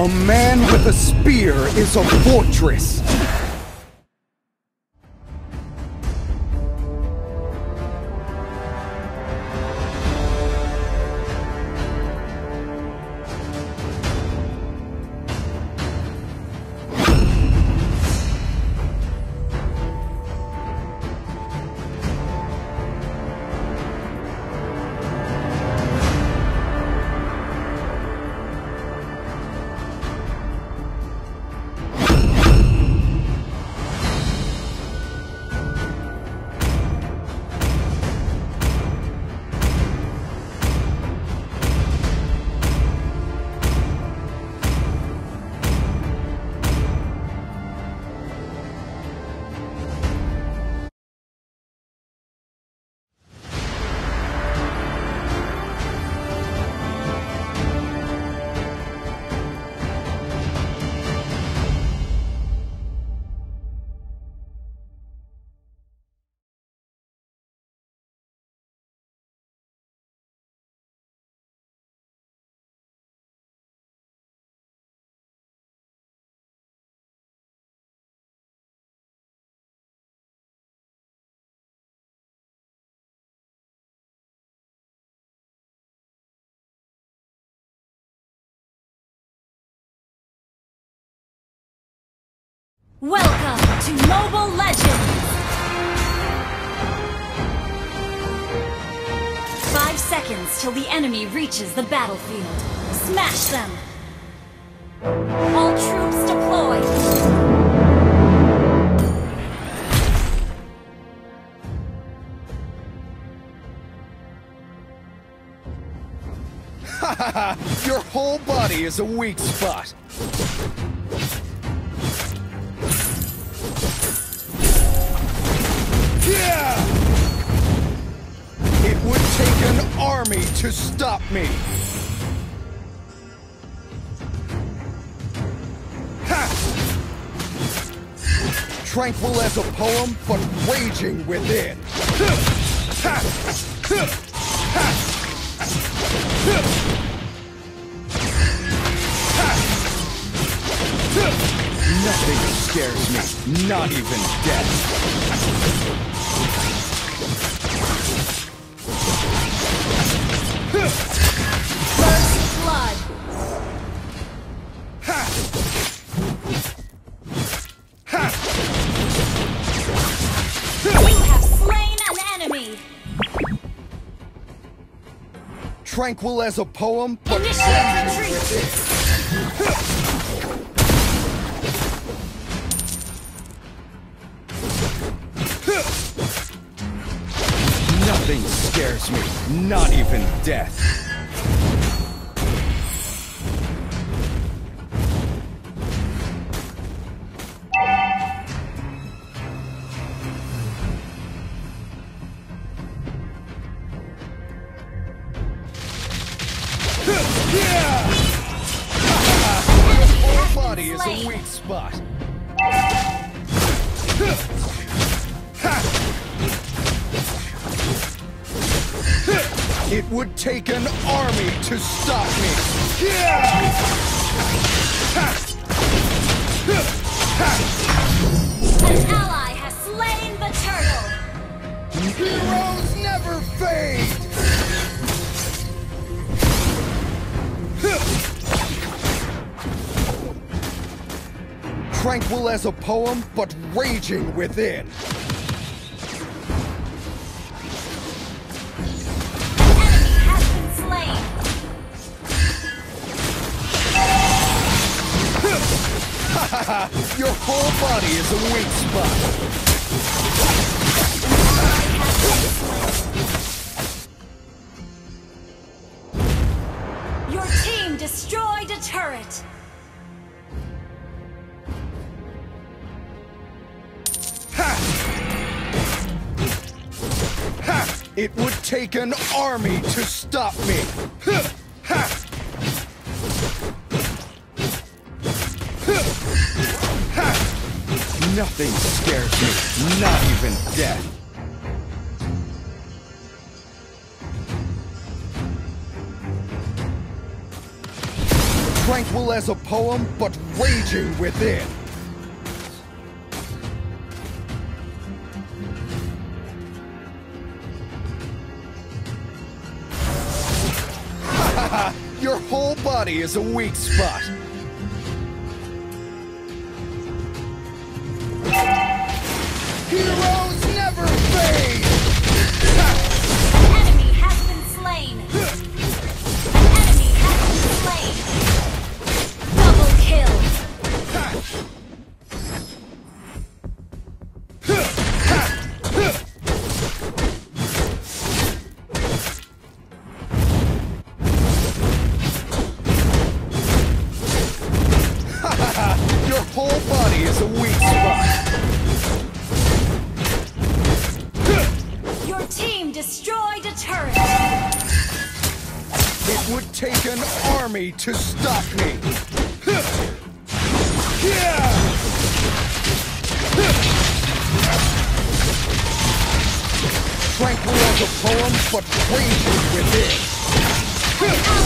A man with a spear is a fortress. Welcome to Mobile Legends! Five seconds till the enemy reaches the battlefield. Smash them! All troops deployed! Your whole body is a weak spot. An army to stop me. Ha! Tranquil as a poem, but raging within. Ha! Nothing scares me, not even death. Tranquil as a poem, but nothing scares me, not even death. Body is a weak spot. It would take an army to stop me. An ally has slain the turtle! Heroes never fade! Tranquil as a poem, but raging within. Enemy has been slain! Your whole body is a weak spot. An army to stop me. Nothing scares me, not even death. Tranquil as a poem, but raging within. Body is a weak spot. Army to stop me. Tranquil as a poem, but raging within.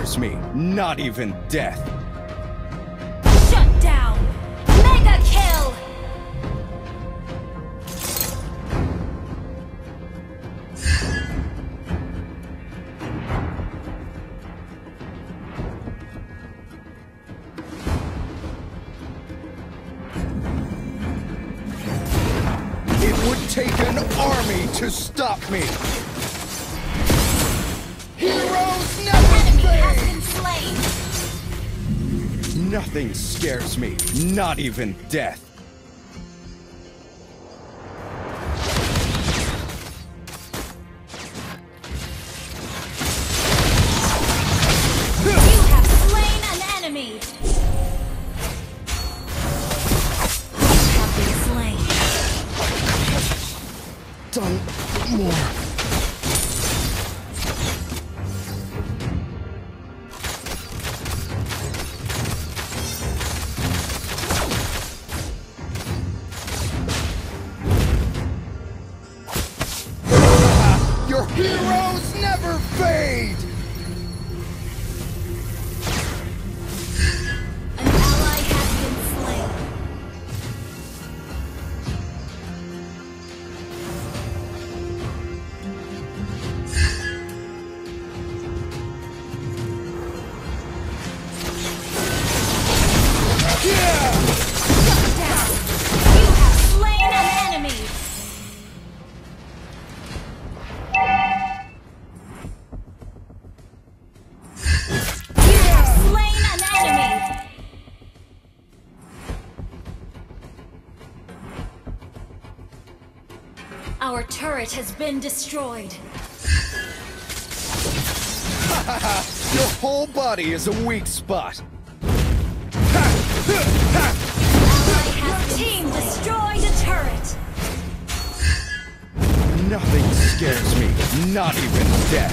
Scares me, not even death. Shut down. Mega kill. It would take an army to stop me. Nothing scares me, not even death. Heroes never fade! Our turret has been destroyed. Your whole body is a weak spot. Your team destroyed a turret. Nothing scares me, not even death.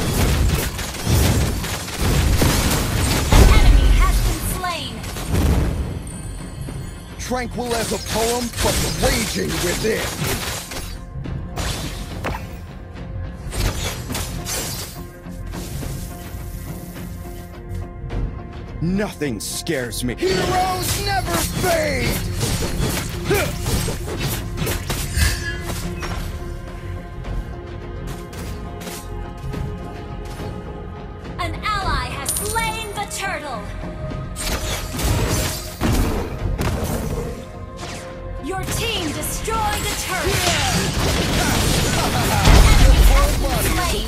An enemy has been slain. Tranquil as a poem, but raging within. Nothing scares me. Heroes never fade! An ally has slain the turtle. Your team destroyed a turret. Enemy has been slain.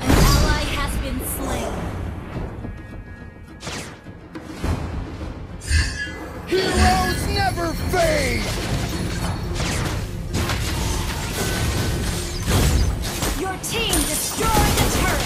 An ally has been slain. Never fade! Your team destroyed the turret.